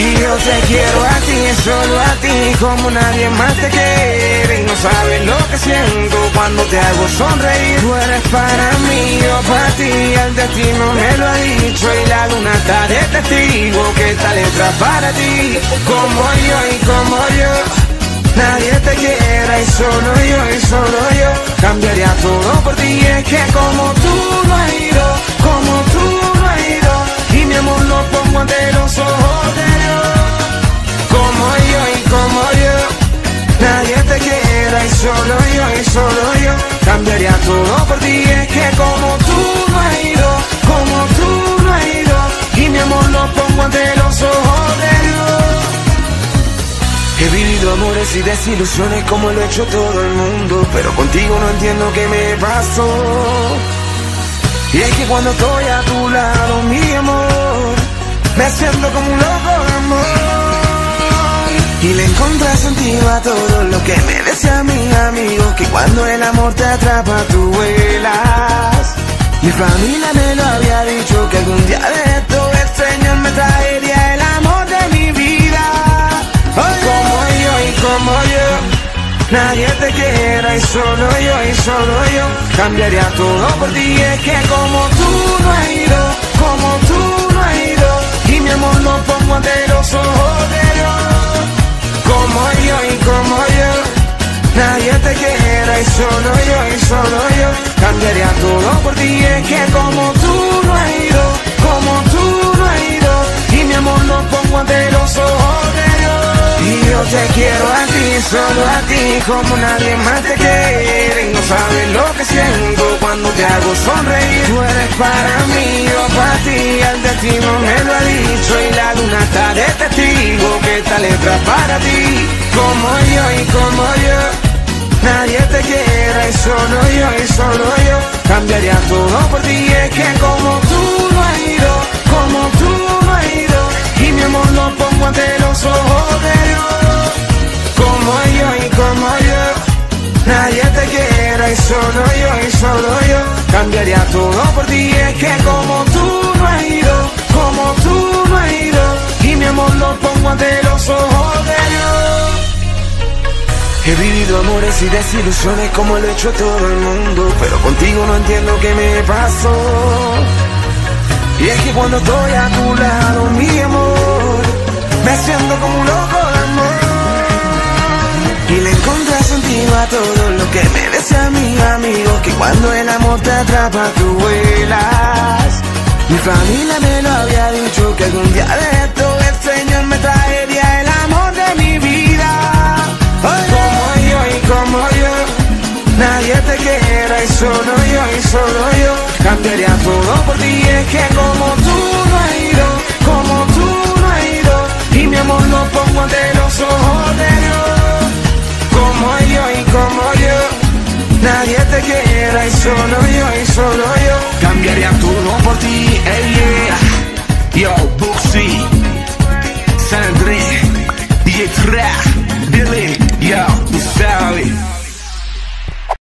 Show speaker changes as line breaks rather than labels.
yo te quiero a ti, solo a ti, como nadie más te quiere. Y no sabes lo que siento cuando te hago sonreír. Tú eres para mí, yo para ti, el destino me lo ha dicho. Y la luna está de testigo que esta letra para ti, como yo y como yo. Nadie te quiera y solo yo y solo yo Cambiaría todo por ti Es que como tú Cambiaría todo por ti. Es que como tú no has ido Como tú no has ido Y mi amor lo pongo ante los ojos de Dios. He vivido amores y desilusiones como lo ha hecho todo el mundo Pero contigo no entiendo qué me pasó. Y es que cuando estoy a tu lado, mi amor Me siento como un loco de amor Y le encontré sentido a todo lo que me decía mi amigo Que cuando el amor te atrapa tú vuelas. Mi familia me lo había dicho que algún día de esto el Señor me traería el amor de mi vida. Como yo y como yo Nadie te quiera y solo yo y solo yo. Cambiaría todo por ti Es que como tú no has ido Como tú no has ido Y mi amor lo pongo ante y solo yo y solo yo Cambiaría todo por ti Es que como tú no has ido Como tú no has ido Y mi amor lo pongo ante los ojos de Dios y yo te quiero a ti, solo a ti, como nadie más te quiere. Y no sabes lo que siento cuando te hago sonreír. Tú eres para mí, yo para ti, el destino me lo ha dicho. Y la luna está de testigo que esta letra para ti. Como yo y como yo, nadie te quiera. Y solo yo y solo yo, cambiaría todo por ti. Es que como tú no has ido, como tú no has ido. Y mi amor lo pongo ante los ojos de Dios Como yo y como yo Nadie te quiera y solo yo y solo yo Cambiaría todo por ti Es que como tú no has ido Como tú no has ido Y mi amor lo pongo ante los ojos He vivido amores y desilusiones como lo ha hecho todo el mundo Pero contigo no entiendo qué me pasó y es que cuando estoy a tu lado, mi amor, me siento como un loco de amor. Y le encontré sentido a todo lo que me decía mi amigo, que cuando el amor te atrapa tú vuelas. Mi familia me lo había dicho, que algún día de esto el Señor me traería solo yo. Cambiaría todo por ti es que como tú no has ido Como tú no has ido. Y mi amor lo pongo ante los ojos de Dios. Como yo y como yo. Nadie te quiera y solo yo y solo yo. Cambiaría todo por ti, hey yeah Yo, Buxi Sandrine DJ Trap